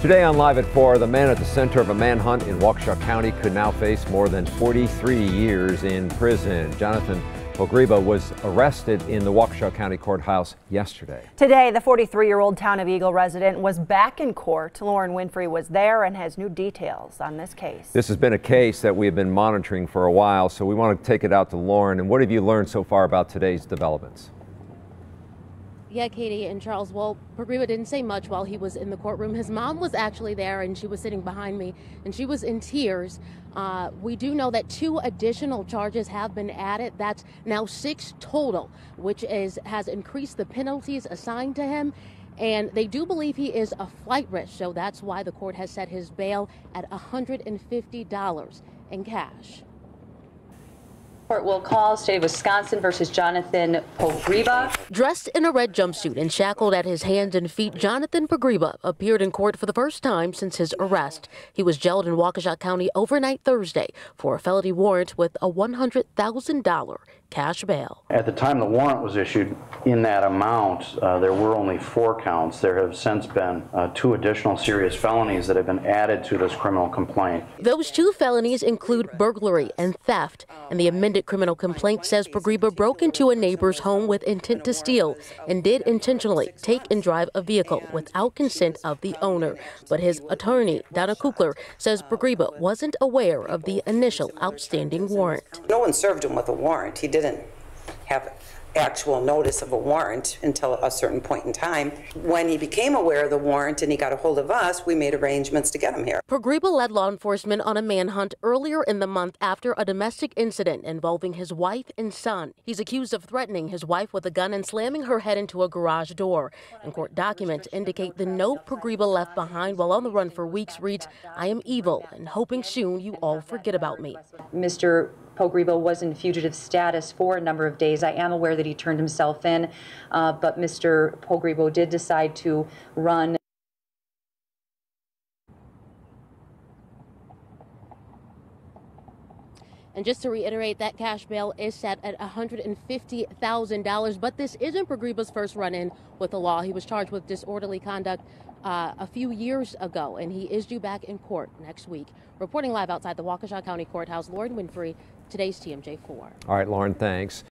Today on Live at 4, the man at the center of a manhunt in Waukesha County could now face more than 43 years in prison. Jonathan Pogreba was arrested in the Waukesha County Courthouse yesterday. Today, the 43-year-old Town of Eagle resident was back in court. Lauren Winfrey was there and has new details on this case. This has been a case that we have been monitoring for a while, so we want to take it out to Lauren. And what have you learned so far about today's developments? Yeah, Katie and Charles. Well, Pogreba didn't say much while he was in the courtroom. His mom was actually there and she was sitting behind me and she was in tears. Uh, we do know that two additional charges have been added. That's now six total, which is has increased the penalties assigned to him. And they do believe he is a flight risk, so that's why the court has set his bail at $150 in cash. Court will call State of Wisconsin versus Jonathan Pogreba. Dressed in a red jumpsuit and shackled at his hands and feet, Jonathan Pogreba appeared in court for the first time since his arrest. He was jailed in Waukesha County overnight Thursday for a felony warrant with a $100,000 cash bail. At the time the warrant was issued, in that amount, uh, there were only four counts. There have since been uh, two additional serious felonies that have been added to this criminal complaint. Those two felonies include burglary and theft, and the amended criminal complaint says Pogreba broke into a neighbor's home with intent to steal and did intentionally take and drive a vehicle without consent of the owner. But his attorney, Donna Kukler, says Pogreba wasn't aware of the initial outstanding warrant. No one served him with a warrant. He didn't have actual notice of a warrant until a certain point in time. When he became aware of the warrant and he got a hold of us, we made arrangements to get him here. Pogreba led law enforcement on a manhunt earlier in the month after a domestic incident involving his wife and son. He's accused of threatening his wife with a gun and slamming her head into a garage door. And court documents indicate the note Pogreba left behind while on the run for weeks reads, I am evil and hoping soon you all forget about me. Mr. Pogreba was in fugitive status for a number of days. I am aware that he turned himself in, uh, but Mr. Pogreba did decide to run And just to reiterate, that cash bail is set at $150,000. But this isn't Pogreba's first run in with the law. He was charged with disorderly conduct uh, a few years ago, and he is due back in court next week. Reporting live outside the Waukesha County Courthouse, Lauren Winfrey, today's TMJ4. All right, Lauren, thanks.